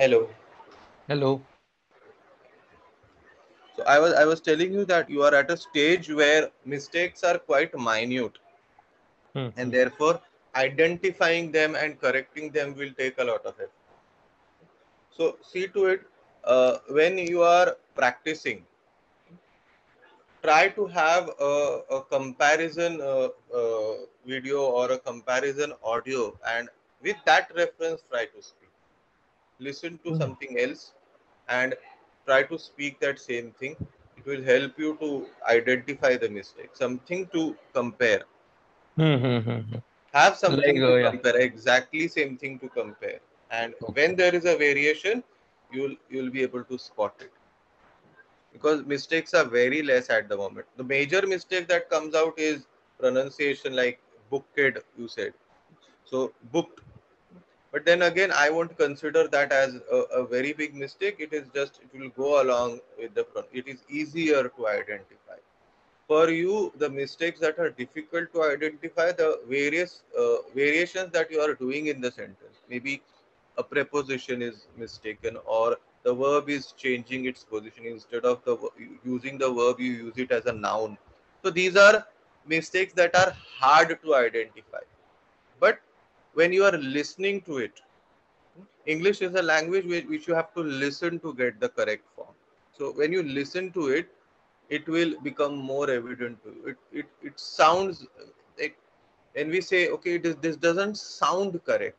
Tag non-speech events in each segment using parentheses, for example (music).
Hello. Hello. So I was I was telling you that you are at a stage where mistakes are quite minute, Hmm. and therefore identifying them and correcting them will take a lot of effort. So see to it uh, when you are practicing. Try to have a, a comparison uh, uh, video or a comparison audio, and with that reference, try to speak. Listen to Hmm. something else and try to speak that same thing. It will help you to identify the mistake, something to compare. Hmm, hmm, hmm, hmm. Have something Like, to yeah. compare, exactly same thing to compare. And when there is a variation, you'll you'll be able to spot it. Because mistakes are very less at the moment. The major mistake that comes out is pronunciation, like booked, you said. So booked but then again i won't consider that as a, a very big mistake. It is just it will go along with the it is easier to identify. For you the mistakes that are difficult to identify the various uh, variations that you are doing in the sentence. Maybe a preposition is mistaken or the verb is changing its position. Instead of the using the verb you use it as a noun. So these are mistakes that are hard to identify. But when you are listening to it english is a language which, you have to listen to get the correct form. So when you listen to it it will become more evident to you. It it, it sounds like when we say okay this, this doesn't sound correct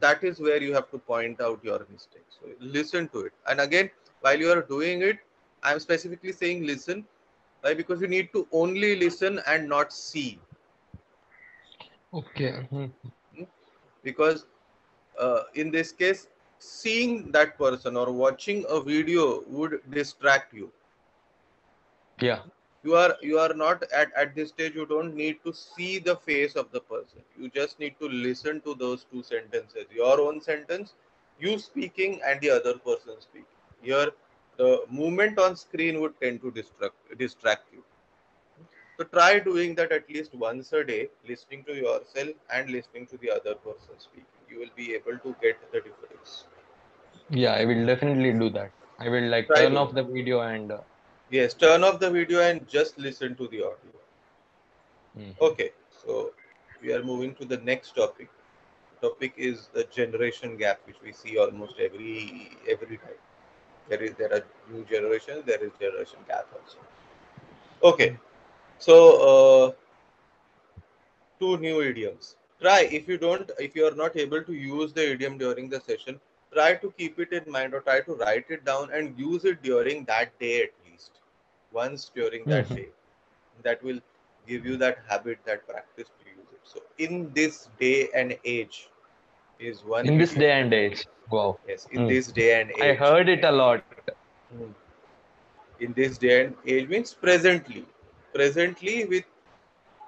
that is where you have to point out your mistake so listen to it. And again while you are doing it i'm specifically saying listen. Why? Because you need to only listen and not see Okay. Hmm. because uh, in this case seeing that person or watching a video would distract you Yeah. you are you are not at, at this stage you don't need to see the face of the person you just need to listen to those two sentences your own sentence you speaking and the other person speaking here the movement on screen would tend to distract distract you so try doing that at least once a day listening to yourself and listening to the other person speaking you will be able to get the difference Yeah, I will definitely do that. I will like Try turn doing off the video and uh, yes turn off the video and just listen to the audio hmm. Okay, so we are moving to the next topic. Topic is the generation gap, which we see almost every every time. There is there are new generations, there is generation gap also. Okay, so uh, two new idioms. Try if you don't if you are not able to use the idiom during the session, try to keep it in mind or try to write it down and use it during that day at least once during that Mhm. day. That will give you that habit, that practice to use it. So in this day and age is one in this idiom. day and age. Wow. Yes, in Hmm. this day and age. I heard it a lot. Hmm. In this day and age means presently. Presently with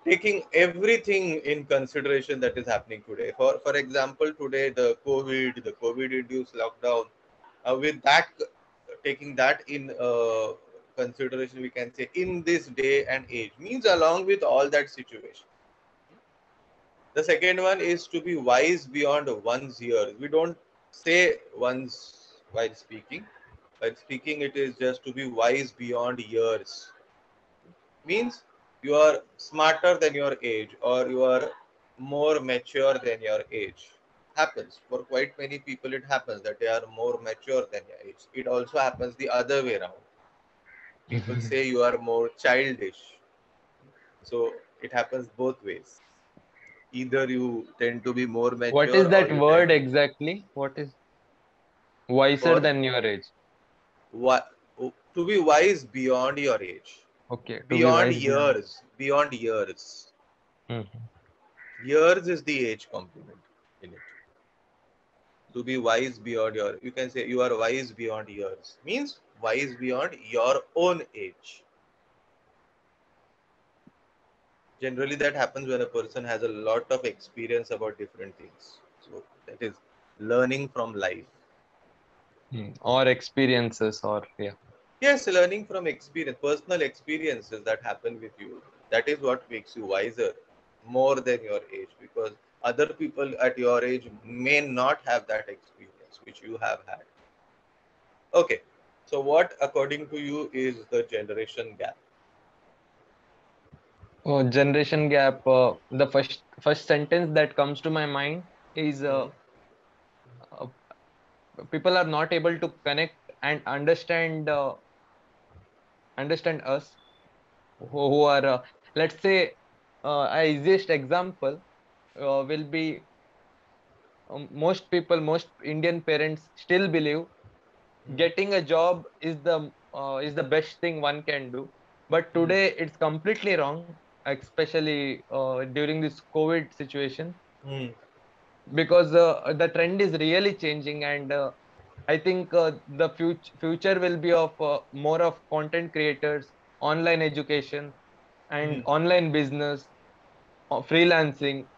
taking everything in consideration that is happening today. For for example, today the COVID, the COVID-induced lockdown, uh, with that taking that in uh, consideration, we can say in this day and age means along with all that situation. The second one is to be wise beyond one's years. We don't say once while speaking. While speaking, it is just to be wise beyond years. Means you are smarter than your age or you are more mature than your age. Happens for quite many people, it happens that they are more mature than your age. It also happens the other way around. People (laughs) say you are more childish. So it happens both ways. Either you tend to be more mature. What is that word tend exactly? What is wiser For- than your age? Wi- to be wise beyond your age, Okay. be beyond beyond- years, beyond years. Mhm. Years is the age complement in it. To be wise beyond your, you can say you are wise beyond years means wise beyond your own age. Generally, that happens when a person has a lot of experience about different things. So that is learning from life. Hmm. Or experiences or yeah. Yes, learning from experience, personal experiences that happen with you. That is what makes you wiser more than your age because other people at your age may not have that experience. which you have had. Okay, so what according to you is the generation gap? Oh, generation gap. Uh, the first first sentence that comes to my mind is uh, uh, people are not able to connect and understand uh, understand us who, who are uh, let's say uh, a easiest example uh, will be um, most people most indian parents still believe getting a job is the uh, is the best thing one can do. But today it's completely wrong especially uh, during this covid situation. Hmm. because uh, the trend is really changing and uh, i think uh, the future future will be of uh, more of content creators online education and Hmm. online business uh, freelancing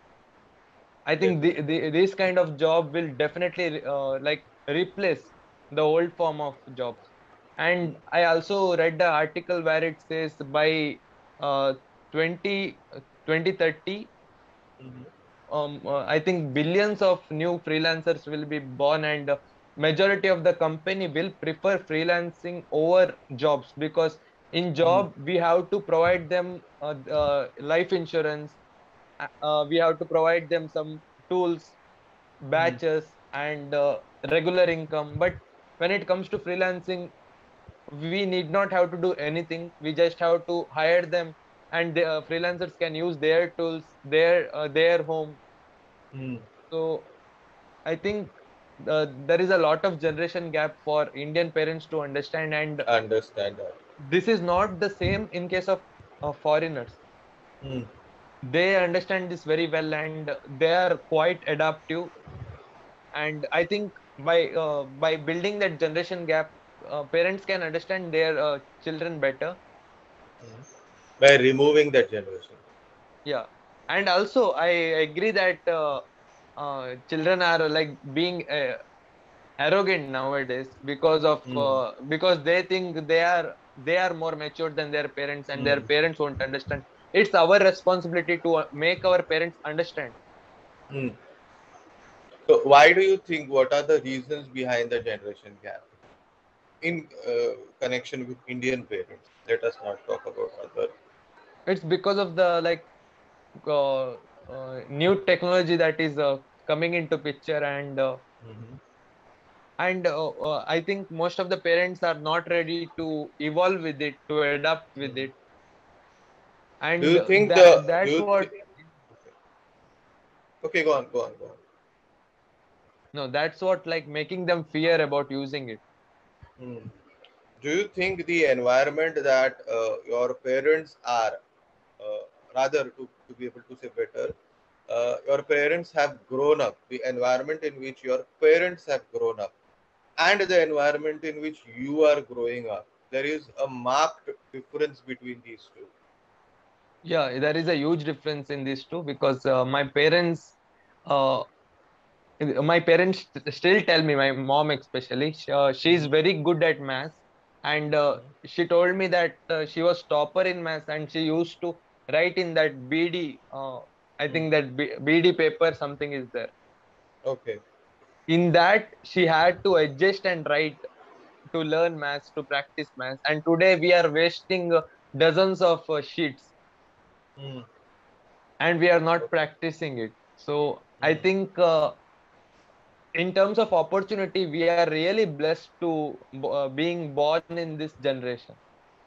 i think the, the, this kind of job will definitely uh, like replace the old form of jobs and i also read the article where it says by uh, 20 2030 Mhm. um, uh, I think billions of new freelancers will be born, and uh, majority of the company will prefer freelancing over jobs because in job we have to provide them uh, uh, life insurance, uh, uh, we have to provide them some tools, batches, and uh, regular income. But when it comes to freelancing, we need not have to do anything. We just have to hire them, and the uh, freelancers can use their tools, their uh, their home Hmm. so I think uh, there is a lot of generation gap for Indian parents to understand, and Understand this is not the same in case of uh, foreigners. Hmm. They understand this very well, and they are quite adaptive. And I think by uh, by building that generation gap, uh, parents can understand their uh, children better. Hmm. By removing that generation. Yeah, and also I agree that uh, uh, children are like being uh, arrogant nowadays because of Hmm. uh, because they think they are they are more mature than their parents and their Hmm. parents won't understand. It's our responsibility to uh, make our parents understand. Hmm. So why do you think? What are the reasons behind the generation gap in uh, connection with Indian parents? Let us not talk about other. It's because of the like uh, new technology that is uh, coming into picture and uh, Mhm. and uh, uh, I think most of the parents are not ready to evolve with it to adapt with Mhm. it and Do you think that, the? That's what thi- Okay, go on, go on, go on. no that's what like making them fear about using it Hmm. Do you think the environment that uh, your parents are, rather to, to be able to say better, uh, your parents have grown up, the environment in which your parents have grown up, and the environment in which you are growing up, there is a marked difference between these two. yeah there is a huge difference in these two because uh, my parents uh, my parents st- still tell me my mom especially sh- uh, she's very good at math. and uh, she told me that uh, she was topper in math and she used to write in that bd uh, i think that B- bd paper something is there Okay. in that she had to adjust and write to learn maths to practice maths and today we are wasting uh, dozens of uh, sheets Hmm. and we are not practicing it so i Hmm. think uh, in terms of opportunity we are really blessed to uh, being born in this generation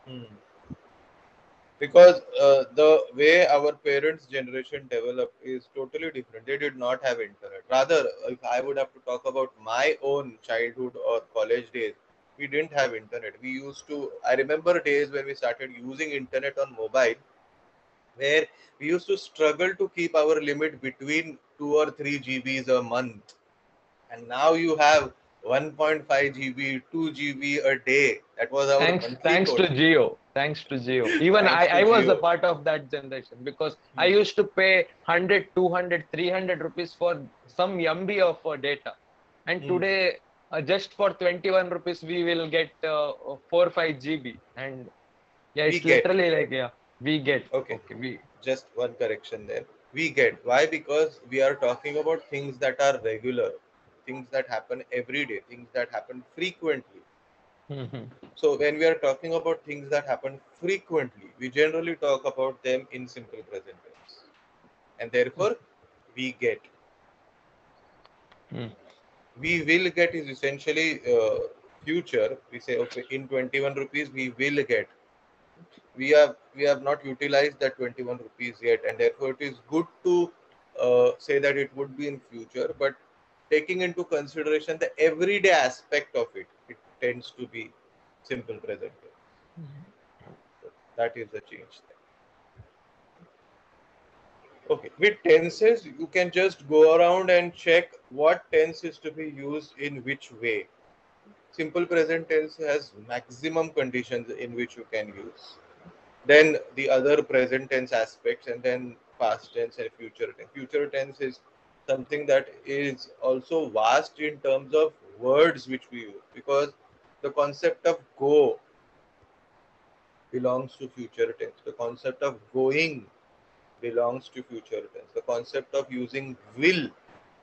Hmm. Because uh, the way our parents' generation developed is totally different. They did not have internet. Rather, if I would have to talk about my own childhood or college days, we didn't have internet. We used to. I remember days when we started using internet on mobile, where we used to struggle to keep our limit between two or three GBs a month and now you have 1.5 GB, 2 GB a day. That was our thanks thanks to Jio thanks to Jio even i i was a part of that generation because i Hmm. used to pay 100 200 300 rupees for some mb of uh, data and Hmm. today uh, just for 21 rupees we will get uh, 4 5 gb and yeah We it's get. literally like yeah we get Okay, okay we just one correction there. We get. Why? Because we are talking about things that are regular. things that happen every day, things that happen frequently. Mhm. So when we are talking about things that happen frequently, we generally talk about them in simple present tense. And therefore, we get. Hmm. We will get is essentially uh, future. We say, okay, in 21 rupees, we will get. We have we have not utilized that 21 rupees yet, and therefore it is good to uh, say that it would be in future. But taking into consideration the everyday aspect of it tends to be simple present tense. So that is the change there. Okay, with tenses, you can just go around and check what tense is to be used in which way. Simple present tense has maximum conditions in which you can use. Then the other present tense aspects, and then past tense and future tense. Future tense is something that is also vast in terms of words which we use because the concept of go belongs to future tense. The concept of going belongs to future tense. The concept of using will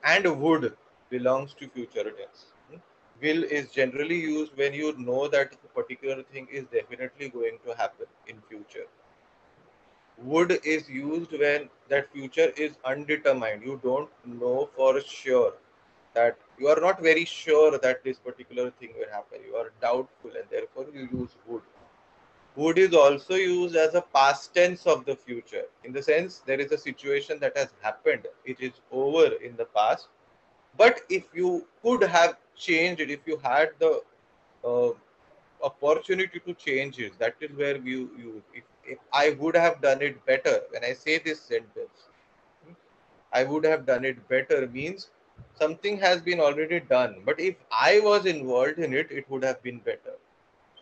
and would belongs to future tense. Hmm? Will is generally used when you know that a particular thing is definitely going to happen in future. Would is used when that future is undetermined. You don't know for sure that you are not very sure that this particular thing will happen. You are doubtful and therefore you use would. Would is also used as a past tense of the future. In the sense there is a situation that has happened. It is over in the past. But if you could have changed it if you had the uh, opportunity to change it that is where you you if, if i would have done it better when i say this sentence i would have done it better means something has been already done but if i was involved in it it would have been better.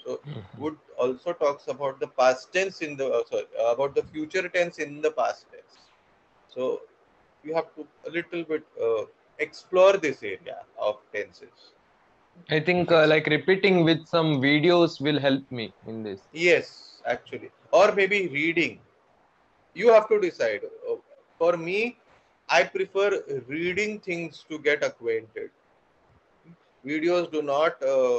So Mhm. would also talks about the past tense in the uh, sorry about the future tense in the past tense. So you have to a little bit uh, explore this area of tenses. I think uh, like repeating with some videos will help me in this. yes actually. Or maybe reading. You have to decide. Uh, for me i prefer reading things to get acquainted. Videos do not uh,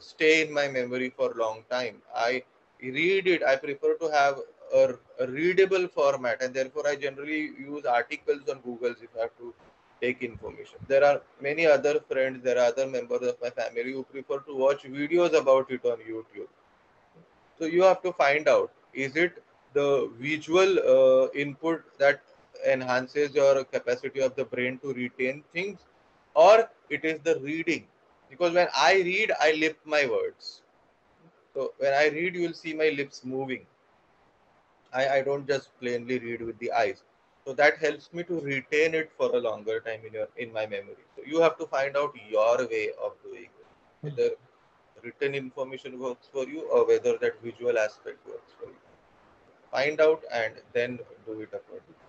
stay in my memory for a long time. I read it. I prefer to have a, a readable format and therefore i generally use articles on google if i have to take information. There are many other friends there are other members of my family who prefer to watch videos about it on youtube. So you have to find out is it the visual uh, input that enhances your capacity of the brain to retain things or it is the reading. Because when i read i lip my words. So when i read you will see my lips moving. I, I don't just plainly read with the eyes. So that helps me to retain it for a longer time in your in my memory. So you have to find out your way of doing it. Whether written information works for you or whether that visual aspect works for you. Find out and then do it accordingly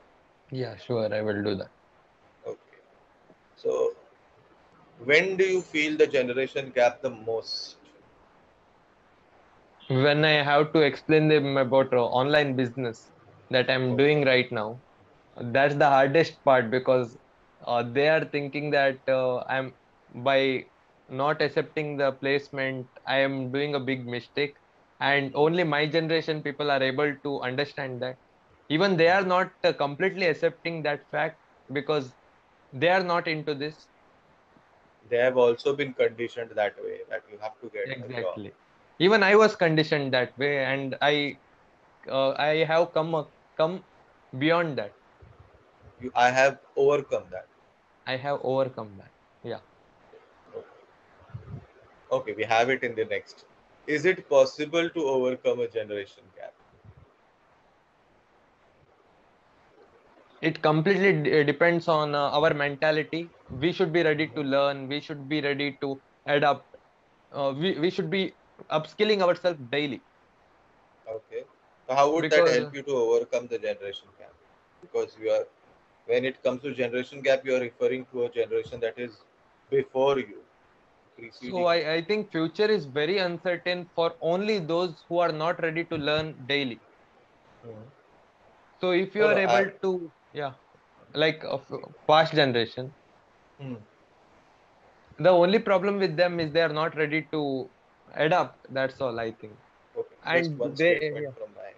Yeah, sure, I will do that. okay so when do you feel the generation gap the most When I have to explain them about uh, online business that I'm doing right now, that's the hardest part because uh, they are thinking that uh, I'm by not accepting the placement, I am doing a big mistake. And only my generation people are able to understand that. Even they are not uh, completely accepting that fact because they are not into this. they have also been conditioned that way that you have to get Exactly. Even I was conditioned that way, and I uh, I have come uh, come beyond that. you, i have overcome that I have overcome that. Yeah. Okay we have it in the next is it possible to overcome a generation gap It completely d- depends on uh, our mentality. We should be ready to learn. We should be ready to adapt. Uh, we we should be upskilling ourselves daily. Okay. So how would Because- that help you to overcome the generation gap? Because you are, when it comes to generation gap, you are referring to a generation that is before you. Preceding. So I, I think future is very uncertain for only those who are not ready to learn daily. Mhm. So if you are able I- to, yeah, like of past generation, Hmm. the only problem with them is they are not ready to adapt that's all i think Okay, just And one they- statement yeah. from my.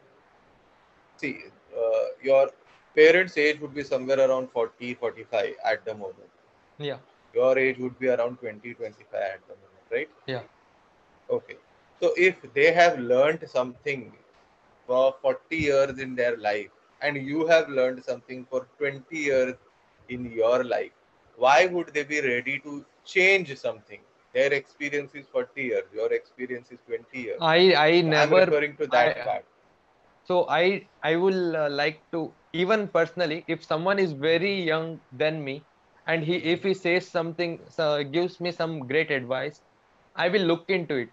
See, uh, your parents' age would be somewhere around 40, 45 at the moment. yeah Your age would be around 20, 25 at the moment, right? Yeah. Okay. So if they have learned something for 40 years in their life and you have learned something for 20 years in your life, why would they be ready to change something? Their experience is 40 years, your experience is 20 years. i i never I'm referring to that I- part. so i i will uh, like to even personally if someone is very young than me and he if he says something so gives me some great advice i will look into it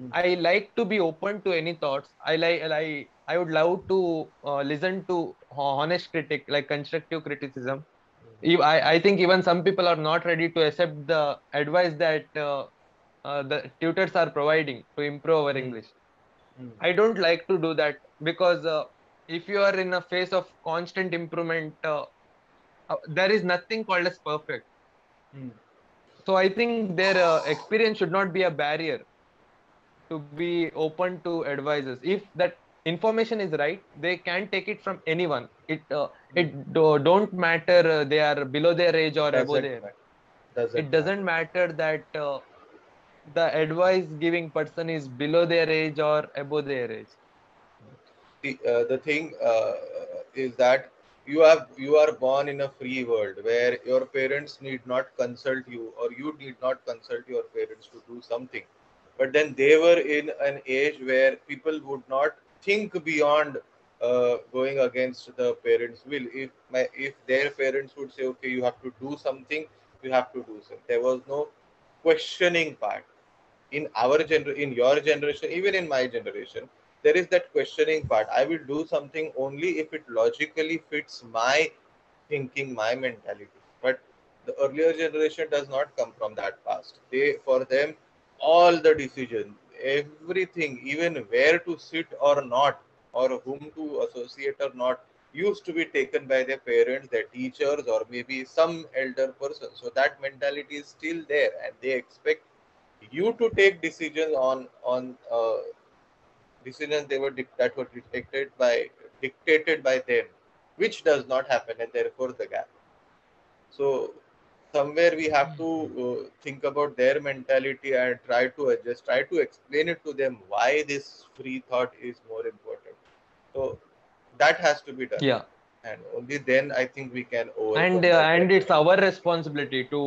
Hmm. i like to be open to any thoughts i like i i would love to uh, listen to honest critic like constructive criticism Ev- I, I think even some people are not ready to accept the advice that uh, uh, the tutors are providing to improve our Hmm. english Hmm. I don't like to do that because uh, if you are in a phase of constant improvement, uh, uh, there is nothing called as perfect. Hmm. So I think their uh, experience should not be a barrier to be open to advisors. If that information is right, they can take it from anyone. It uh, it do, don't matter uh, they are below their age or above Doesn't their. matter. Doesn't It doesn't matter that uh, the advice giving person is below their age or above their age. the, uh, the thing uh, is that you have you are born in a free world where your parents need not consult you or you need not consult your parents to do something but then they were in an age where people would not think beyond uh, going against the parents will. If my if their parents would say okay you have to do something you have to do something. There was no questioning part. In our gener in your generation even in my generation there is that questioning part. I will do something only if it logically fits my thinking my mentality. But the earlier generation does not come from that past. They for them all the decisions everything even where to sit or not or whom to associate or not used to be taken by their parents their teachers or maybe some elder person so that mentality is still there and they expect you to take decisions on on uh, decisions they were that were dictated by dictated by them, which does not happen, and therefore the gap. So somewhere we have to uh, think about their mentality and try to adjust, try to explain it to them why this free thought is more important. So that has to be done, Yeah. and only then I think we can overcome. and uh, and it's our responsibility to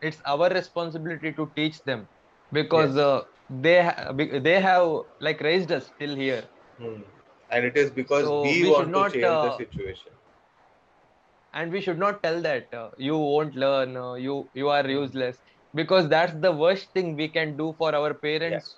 it's our responsibility to teach them because Yes. uh, they ha- they have like raised us till here Hmm. and it is because So we, we want to not, change the uh, situation. And we should not tell that uh, you won't learn uh, you you are Hmm. useless. Because that's the worst thing we can do for our parents